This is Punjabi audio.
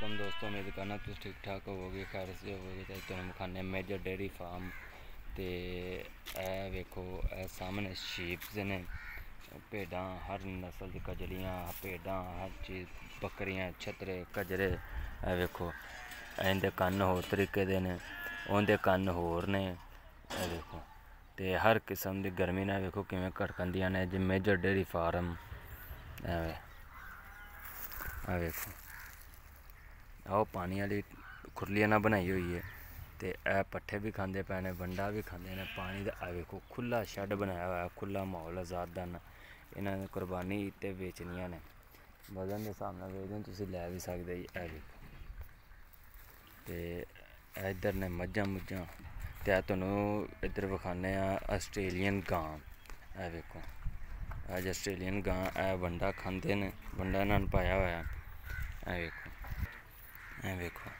ਅਸਲਾਮ ਦੋਸਤੋ, ਉਮੀਦ ਕਰਨਾ ਤੁਸੀਂ ਠੀਕ ਠਾਕ ਹੋਵੋਗੇ, ਖੈਰ ਸੇ ਹੋਵੋਗੇ ਤੇ ਤੁਹਾਨੂੰ ਖਾਣੇ ਮੇਜਰ ਡੇਰੀ ਫਾਰਮ ਤੇ ਇਹ ਵੇਖੋ, ਇਹ ਸਾਹਮਣੇ ਸ਼ੀਪਸ ਨੇ। ਭੇਡਾਂ ਹਰ ਨਸਲ ਦੀ ਕਜਲੀਆਂ ਭੇਡਾਂ ਹਰ ਚੀਜ਼, ਬੱਕਰੀਆਂ, ਛਤਰੇ, ਕਜਰੇ, ਇਹ ਵੇਖੋ, ਇਹਦੇ ਕੰਨ ਹੋਰ ਤਰੀਕੇ ਦੇ ਨੇ, ਉਹਦੇ ਕੰਨ ਹੋਰ ਨੇ, ਇਹ ਵੇਖੋ। ਤੇ ਹਰ ਕਿਸਮ ਦੀ ਗਰਮੀ ਨਾਲ ਵੇਖੋ ਕਿਵੇਂ ਘਟਕੰਦੀਆਂ ਨੇ ਜੇ ਮੇਜਰ ਡੇਰੀ ਫਾਰਮ ਐਵੇਂ ਆ ਵੇਖੋ। ਆਹ ਪਾਣੀ ਵਾਲੀ ਖੁਰਲੀਆਂ ਨਾਲ ਬਣਾਈ ਹੋਈ ਹੈ ਤੇ ਇਹ ਪੱਠੇ ਵੀ ਖਾਂਦੇ ਪਏ ਨੇ, ਵੰਡਾ ਵੀ ਖਾਂਦੇ ਨੇ, ਪਾਣੀ ਦਾ ਆ ਵੇਖੋ ਖੁੱਲਾ ਸ਼ੈੱਡ ਬਣਾਇਆ ਹੋਇਆ ਖੁੱਲਾ ਮਾਹੌਲ ਆਜ਼ਾਦ ਆਜ਼ਾਦਾਨਾ ਇਹਨਾਂ ਨੇ ਕੁਰਬਾਨੀ ਤੇ ਵੇਚਣੀਆਂ ਨੇ। ਵਜ਼ਨ ਦੇ ਹਿਸਾਬ ਨਾਲ ਵੇਚਦੇ ਤੁਸੀਂ ਲੈ ਵੀ ਸਕਦੇ ਜੀ, ਇਹ ਵੇਖੋ। ਤੇ ਇੱਧਰ ਨੇ ਮੱਝਾਂ ਮੁੱਝਾਂ ਤੇ ਆ ਤੁਹਾਨੂੰ ਇੱਧਰ ਵਿਖਾਣੇ ਆ ਆਸਟ੍ਰੇਲੀਅਨ ਗਾਂ, ਇਹ ਵੇਖੋ। ਅੱਜ ਆਸਟ੍ਰੇਲੀਅਨ ਗਾਂ, ਇਹ ਵੰਡਾ ਖਾਂਦੇ ਨੇ, ਵੰਡਾ ਇਹਨਾਂ ਨੂੰ ਪਾਇਆ ਹੋਇਆ। ਇਹ ਵੇਖੋ। ਇਹ ਵੇਖੋ।